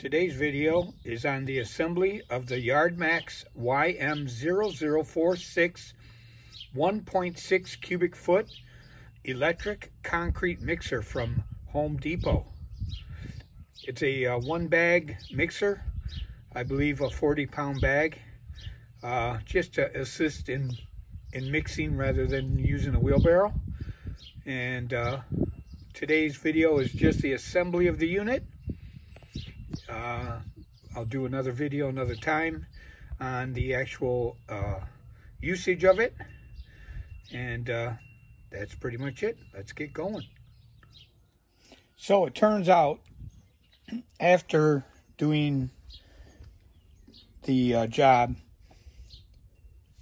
Today's video is on the assembly of the YardMax YM0046 1.6 cubic foot electric concrete mixer from Home Depot. It's a uh, one bag mixer, I believe a 40 pound bag, uh, just to assist in, in mixing rather than using a wheelbarrow. And uh, today's video is just the assembly of the unit. Uh, I'll do another video another time on the actual uh, usage of it. And uh, that's pretty much it. Let's get going. So it turns out after doing the uh, job,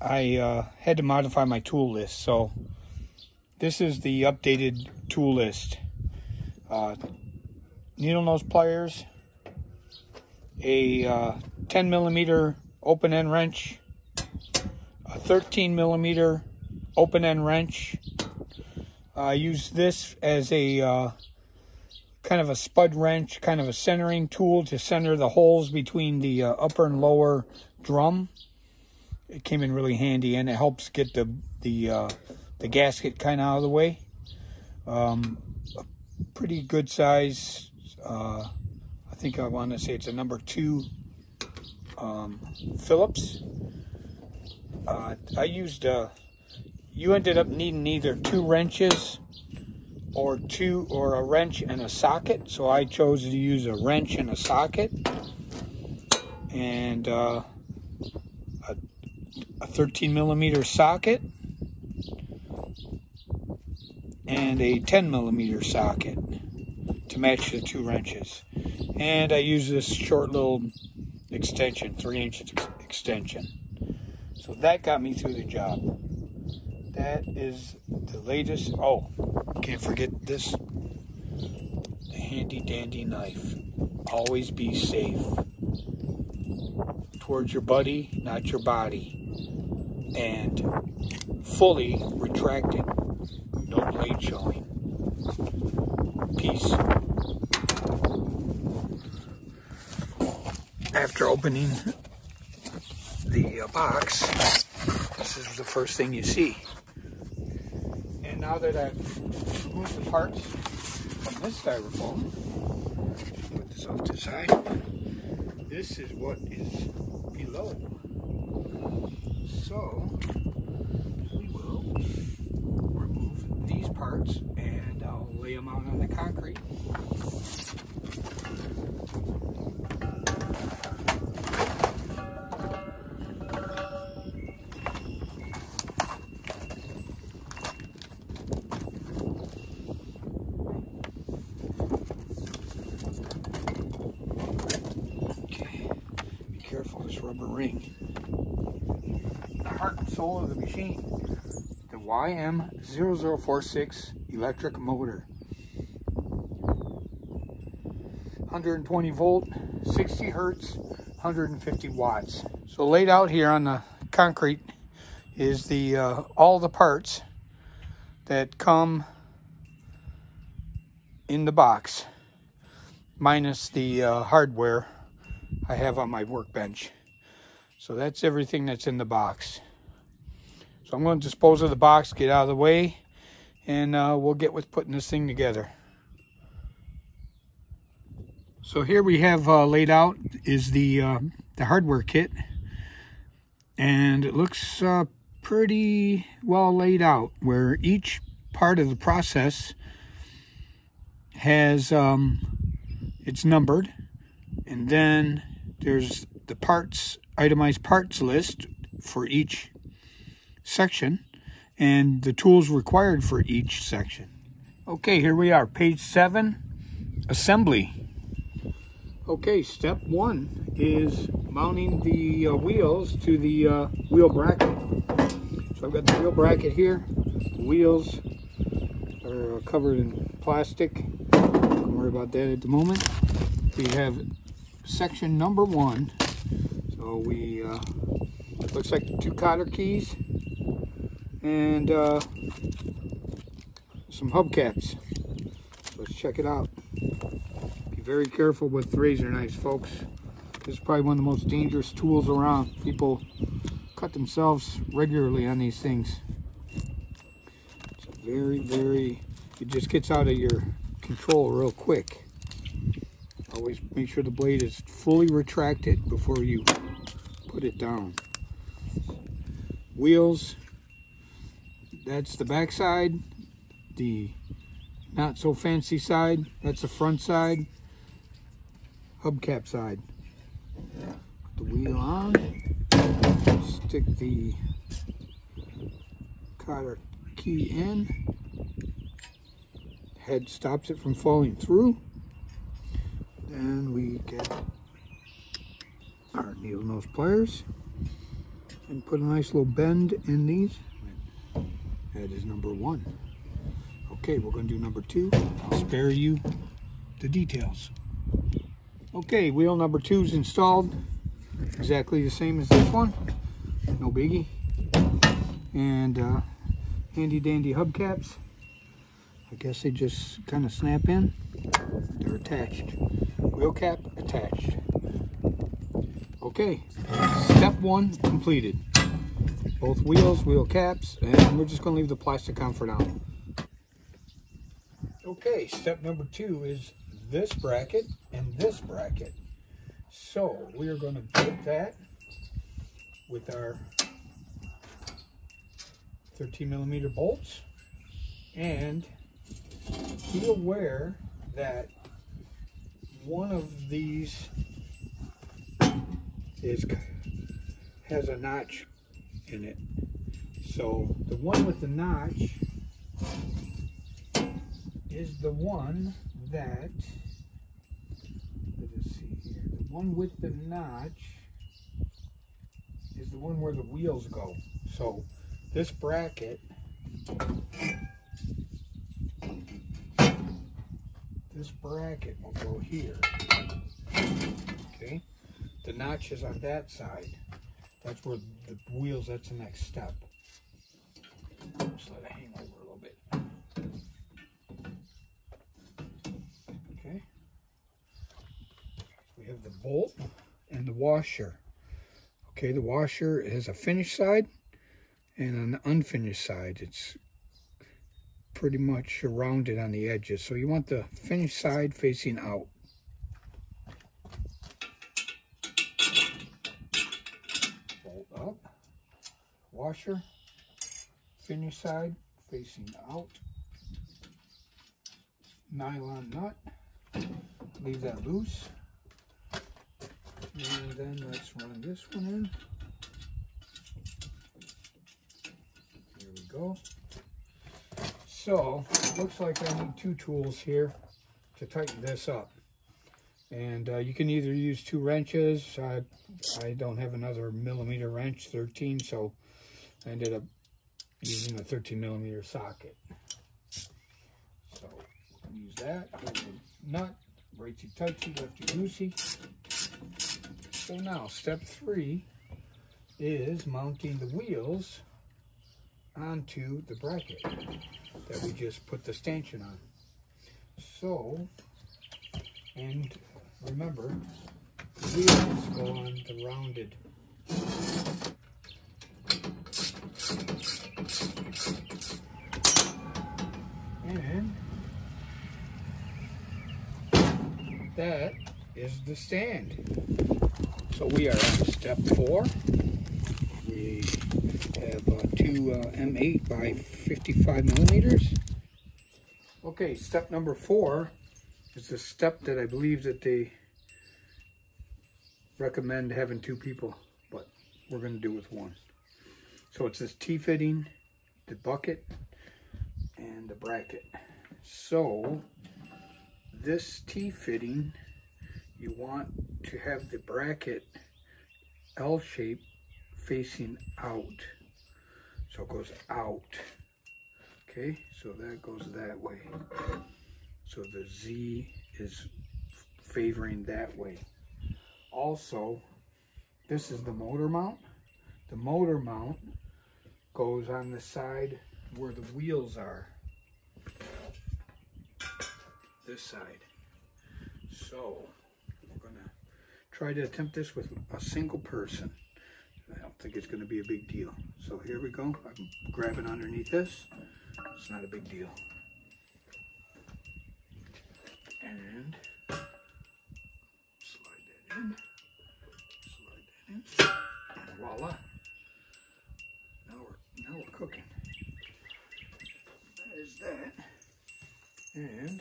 I uh, had to modify my tool list. So this is the updated tool list. Uh, needle nose pliers, a uh, 10 millimeter open end wrench, a 13 millimeter open end wrench. I use this as a uh, kind of a spud wrench, kind of a centering tool to center the holes between the uh, upper and lower drum. It came in really handy and it helps get the the uh, the gasket kind of out of the way. Um, pretty good size uh, think I want to say it's a number two um, Phillips. Uh, I used, uh, you ended up needing either two wrenches or two, or a wrench and a socket. So I chose to use a wrench and a socket. And uh, a, a 13 millimeter socket and a 10 millimeter socket to match the two wrenches. And I use this short little extension, three inch extension. So that got me through the job. That is the latest. Oh, can't forget this handy dandy knife. Always be safe. Towards your buddy, not your body. And fully retracted. No blade showing. Peace. After opening the uh, box, this is the first thing you see. And now that I've removed the parts from this styrofoam, put this off to the side, this is what is below. So, we will remove these parts and I'll lay them out on the concrete. Rubber ring. The heart and soul of the machine, the YM0046 electric motor. 120 volt, 60 hertz, 150 watts. So laid out here on the concrete is the uh, all the parts that come in the box minus the uh, hardware I have on my workbench. So that's everything that's in the box. So I'm going to dispose of the box, get out of the way, and uh, we'll get with putting this thing together. So here we have uh, laid out is the, uh, the hardware kit. And it looks uh, pretty well laid out where each part of the process has, um, it's numbered. And then there's the parts itemized parts list for each section and the tools required for each section. Okay, here we are, page seven, assembly. Okay, step one is mounting the uh, wheels to the uh, wheel bracket. So I've got the wheel bracket here. The wheels are covered in plastic. Don't worry about that at the moment. We have section number one so we, uh, looks like two cotter keys and uh, some hubcaps. So let's check it out. Be very careful with razor knives, folks. This is probably one of the most dangerous tools around. People cut themselves regularly on these things. It's very, very, it just gets out of your control real quick. Always make sure the blade is fully retracted before you put it down. Wheels, that's the back side. The not so fancy side, that's the front side. Hubcap side. Put the wheel on. Stick the cotter key in. Head stops it from falling through. Then we get our needle nose pliers and put a nice little bend in these. That is number one. Okay, we're going to do number two. I'll spare you the details. Okay, wheel number two is installed. Exactly the same as this one. No biggie. And uh, handy dandy hubcaps. I guess they just kind of snap in. They're attached. Wheel cap attached. Okay, step one completed. Both wheels, wheel caps, and we're just gonna leave the plastic on for now. Okay, step number two is this bracket and this bracket. So we are gonna put that with our 13 millimeter bolts and be aware that one of these is has a notch in it. So the one with the notch is the one that let us see here. The one with the notch is the one where the wheels go. So this bracket this bracket will go here. Okay? The notch is on that side. That's where the wheels, that's the next step. Just let it hang over a little bit. Okay. We have the bolt and the washer. Okay, the washer has a finished side and an unfinished side. It's pretty much rounded on the edges. So you want the finished side facing out. Washer, finish side facing out, nylon nut, leave that loose, and then let's run this one in. There we go. So, looks like I need two tools here to tighten this up. And uh, you can either use two wrenches. I, I don't have another millimeter wrench, 13, so I ended up using a 13 millimeter socket. So use that, hold the nut, righty tighty, lefty loosey. So now step three is mounting the wheels onto the bracket that we just put the stanchion on. So, and remember, the wheels go on the rounded and that is the stand. So we are on step four. We have uh, two uh, M8 by 55 millimeters. Okay, step number four is the step that I believe that they recommend having two people, but we're going to do with one. So it's this T-fitting, the bucket, and the bracket. So this T-fitting, you want to have the bracket L shape facing out. So it goes out. Okay, so that goes that way. So the Z is favoring that way. Also, this is the motor mount. The motor mount goes on the side where the wheels are. This side. So, we're gonna try to attempt this with a single person. I don't think it's gonna be a big deal. So here we go. I'm grabbing underneath this. It's not a big deal. And slide that in. Slide that in. And voila. Now we're now we're cooking. That is that. And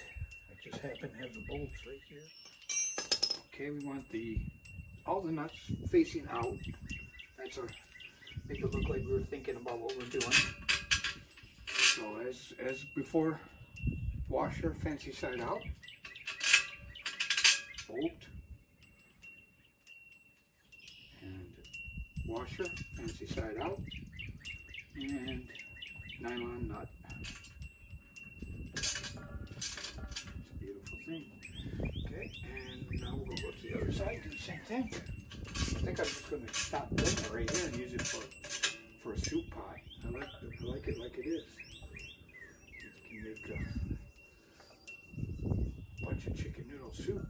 just happen to have the bolts right here. Okay, we want the all the nuts facing out. That's a make it look like we were thinking about what we're doing. So as as before, washer fancy side out, bolt, and washer fancy side out, and nylon nut. It's a beautiful thing. Okay, and now we'll side, do the same thing. I think I'm just going to stop doing it right here and use it for for a soup pie. I like I like it like it is. You can make a bunch of chicken noodle soup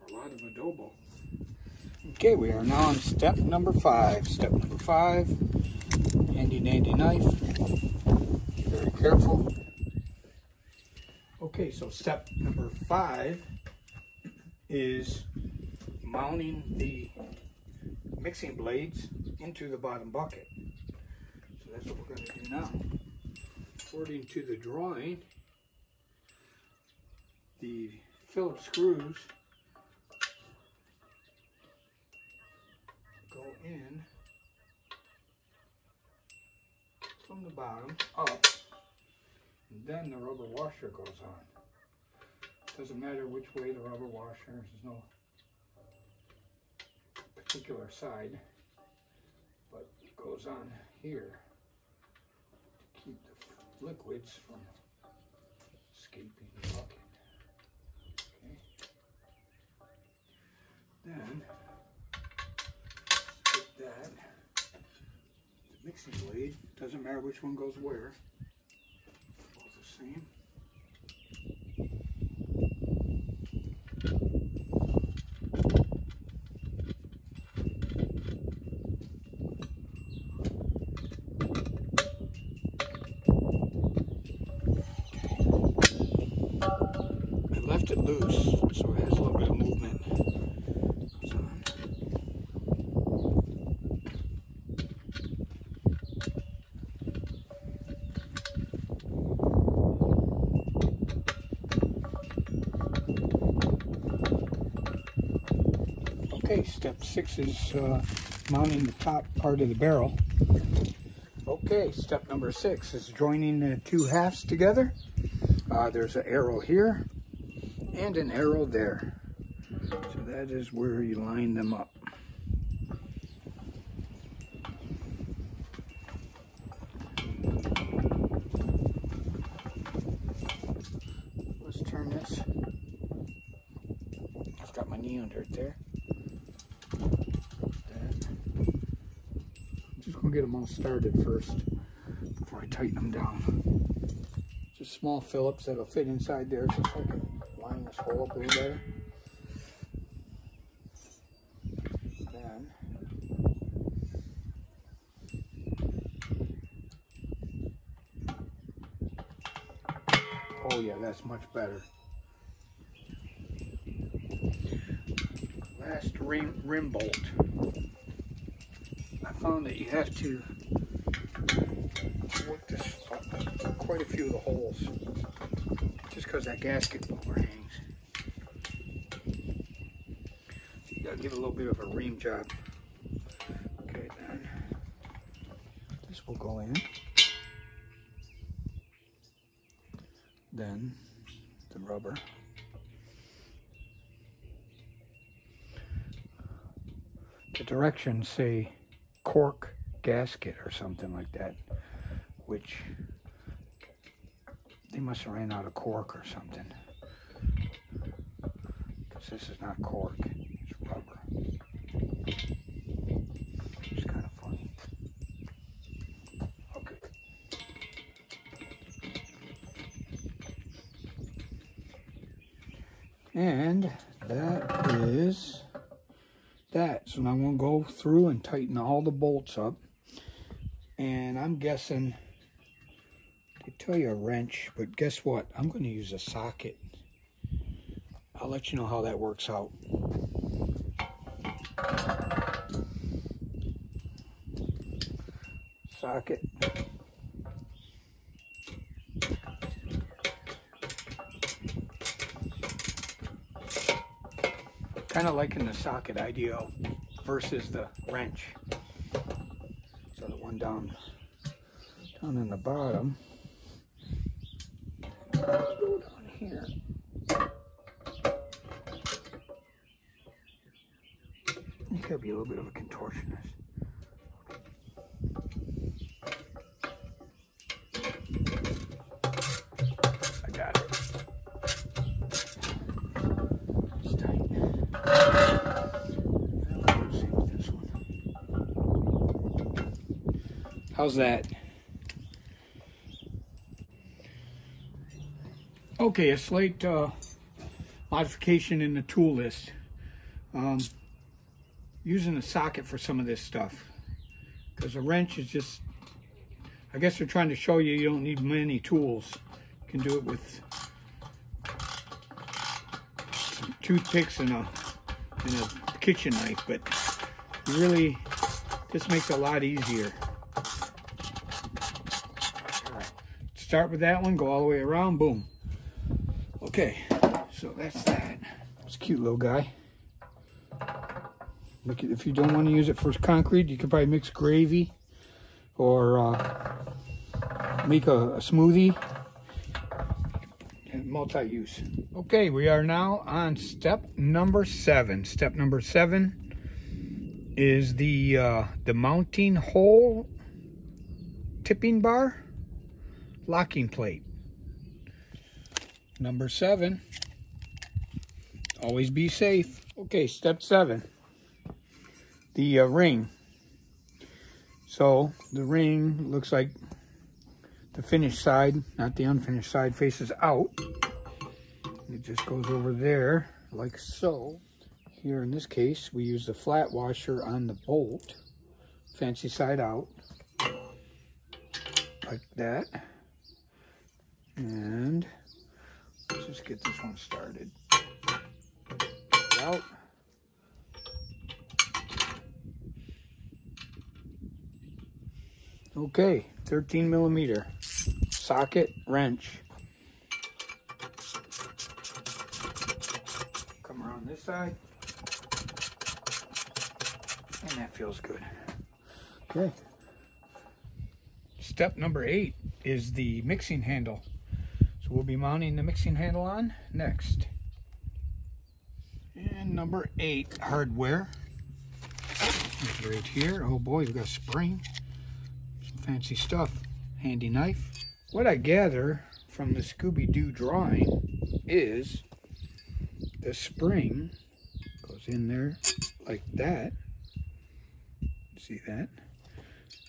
or a lot of adobo. Okay, we are now on step number five. Step number five, handy dandy knife. Very careful. Okay, so step number five is mounting the mixing blades into the bottom bucket. So that's what we're going to do now. According to the drawing, the Phillips screws go in from the bottom up, and then the rubber washer goes on. Doesn't matter which way the rubber washer, there's no particular side, but it goes on here to keep the liquids from escaping the bucket. Okay. Then take that the mixing blade, doesn't matter which one goes where, both the same. I left it loose so it has a little bit of movement. Goes on. Okay, step six is uh, mounting the top part of the barrel. Okay, step number six is joining the two halves together. Uh, there's an arrow here and an arrow there. So that is where you line them up. Let's turn this. I've got my knee under it there. That. Gonna get them all started first before I tighten them down. Just small Phillips that'll fit inside there so I can line this hole up a little better. Then Oh yeah, that's much better. Last rim, rim bolt. Found that you have to work this uh, quite a few of the holes just because that gasket overhangs. You gotta give it a little bit of a ream job. Okay, then this will go in. Then the rubber. The directions say cork gasket or something like that, which they must have ran out of cork or something. Because this is not cork, it's rubber. It's kind of funny. Okay. And through and tighten all the bolts up. And I'm guessing, they tell you a wrench, but guess what? I'm going to use a socket. I'll let you know how that works out. Socket. Kind of liking the socket idea versus the wrench. So the one down, down in the bottom. Go down here. You gotta be a little bit of a contortionist. I got it. It's tight. Now let's see with this one. How's that? Okay, a slight uh, modification in the tool list. Um, using a socket for some of this stuff because a wrench is just I guess they're trying to show you you don't need many tools you can do it with some toothpicks and a and a kitchen knife but really this makes it a lot easier start with that one go all the way around boom okay so that's that it's a cute little guy Look, if you don't want to use it for concrete, you can probably mix gravy or uh, make a, a smoothie. Multi-use. Okay, we are now on step number seven. Step number seven is the uh, the mounting hole tipping bar locking plate. Number seven. Always be safe. Okay, step seven the uh, ring. So the ring looks like the finished side, not the unfinished side, faces out. It just goes over there like so. Here in this case, we use the flat washer on the bolt, fancy side out, like that. And let's just get this one started. Out. Okay, 13 millimeter socket wrench. Come around this side. And that feels good. Okay. Step number eight is the mixing handle. So we'll be mounting the mixing handle on next. And number eight, hardware. It's right here. Oh boy, we've got a spring Some fancy stuff. Handy knife. What I gather from the Scooby-Doo drawing is the spring goes in there like that. See that?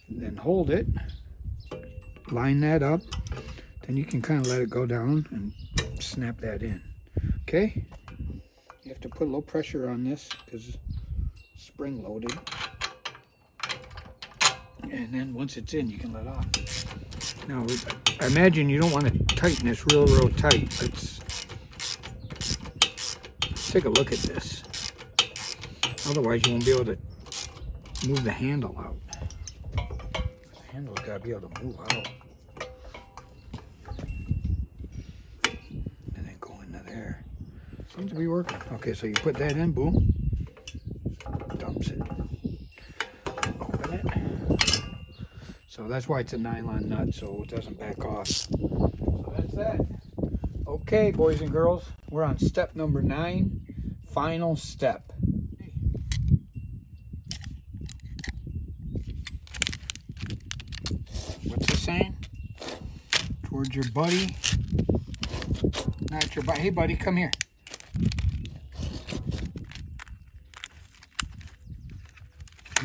And then hold it, line that up, then you can kind of let it go down and snap that in. Okay? You have to put a little pressure on this because spring loaded and then once it's in, you can let off. Now, I imagine you don't want to tighten this real, real tight. Let's, let's take a look at this. Otherwise, you won't be able to move the handle out. The handle's got to be able to move out. And then go into there. Seems to be working. Okay, so you put that in, boom. Dumps it. So that's why it's a nylon nut, so it doesn't back off. So that's that. Okay, boys and girls, we're on step number nine, final step. What's it saying? Towards your buddy. Not your buddy. Hey, buddy, come here.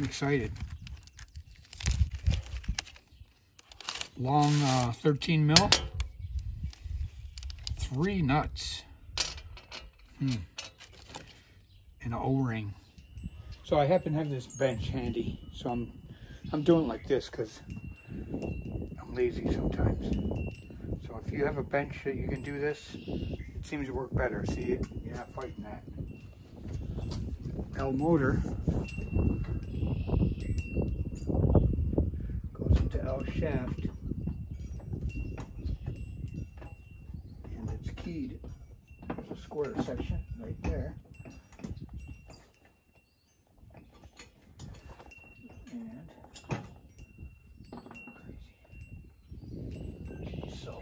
Excited. long uh, 13 mil. Three nuts. Hmm. And an O-ring. So I happen to have this bench handy. So I'm I'm doing like this because I'm lazy sometimes. So if you have a bench that you can do this, it seems to work better. See, you're not fighting that. L motor goes into L shaft and it's keyed. There's a square section right there. And crazy. So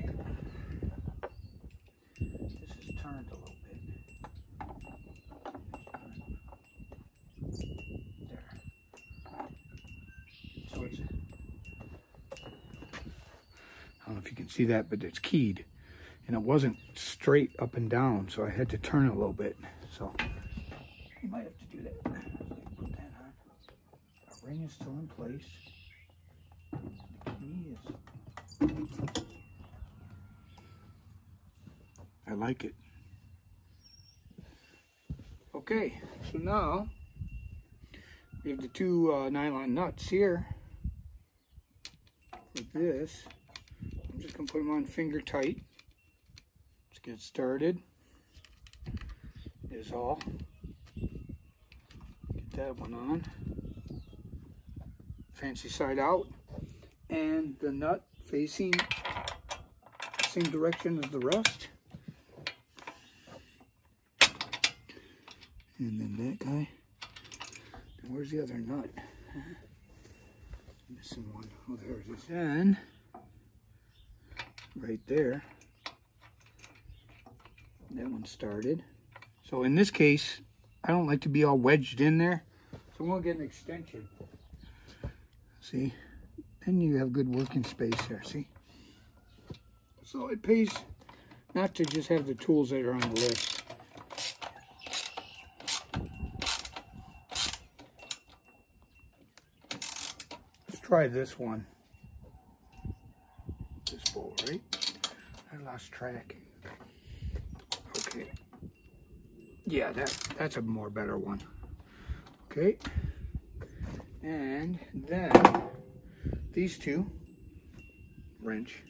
this is turned a little bit. There. So it's I don't know if you can see that, but it's keyed. And it wasn't straight up and down, so I had to turn a little bit. So you might have to do that. Put that on. Our ring is still in place. The key is. I like it. Okay, so now we have the two uh, nylon nuts here. Like this. Gonna put them on finger tight. Let's get started. Is all. Get that one on. Fancy side out. And the nut facing the same direction as the rest. And then that guy. And where's the other nut? Missing one. Oh, there it is. And right there. That one started. So in this case, I don't like to be all wedged in there. So we'll get an extension. See? Then you have good working space there, see? So it pays not to just have the tools that are on the list. Let's try this one. This bowl, right? I lost track. Okay. Yeah, that that's a more better one. Okay. And then these two wrench.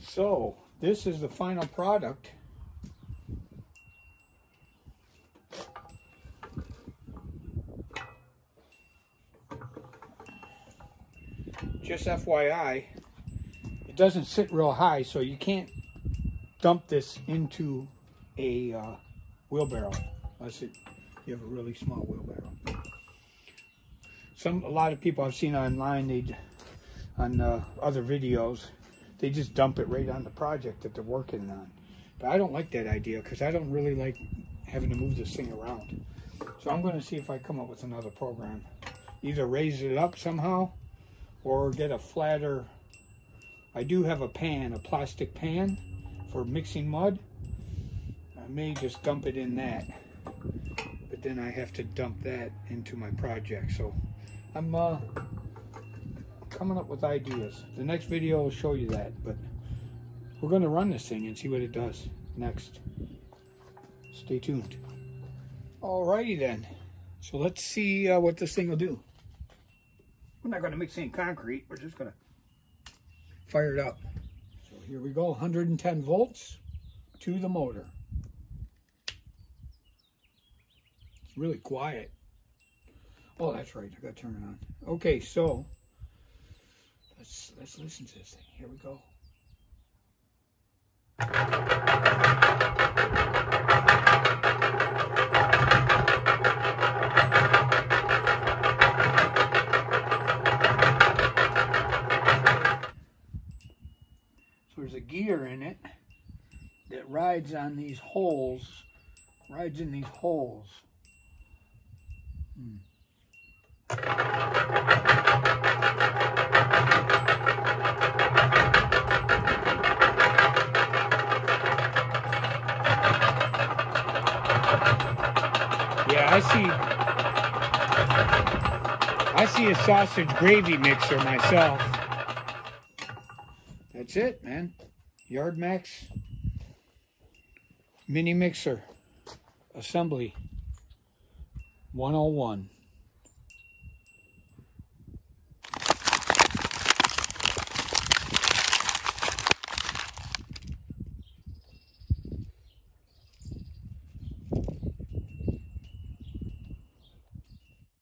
So this is the final product. Just FYI, it doesn't sit real high, so you can't dump this into a uh, wheelbarrow unless it, you have a really small wheelbarrow. Some a lot of people I've seen online, they on uh, other videos, they just dump it right on the project that they're working on. But I don't like that idea because I don't really like having to move this thing around. So I'm going to see if I come up with another program. Either raise it up somehow or get a flatter. I do have a pan, a plastic pan for mixing mud. I may just dump it in that. But then I have to dump that into my project. So I'm uh, coming up with ideas. The next video will show you that, but we're going to run this thing and see what it does next. Stay tuned. Alrighty then. So let's see uh, what this thing will do. We're not going to mix any concrete. We're just going to fire it up. So here we go. 110 volts to the motor. It's really quiet. Oh, that's right. I got to turn it on. Okay, so let's let's listen to this thing. Here we go. So there's a gear in it that rides on these holes, rides in these holes. Hmm. I see I see a sausage gravy mixer myself. That's it, man. Yard Max mini mixer assembly 101.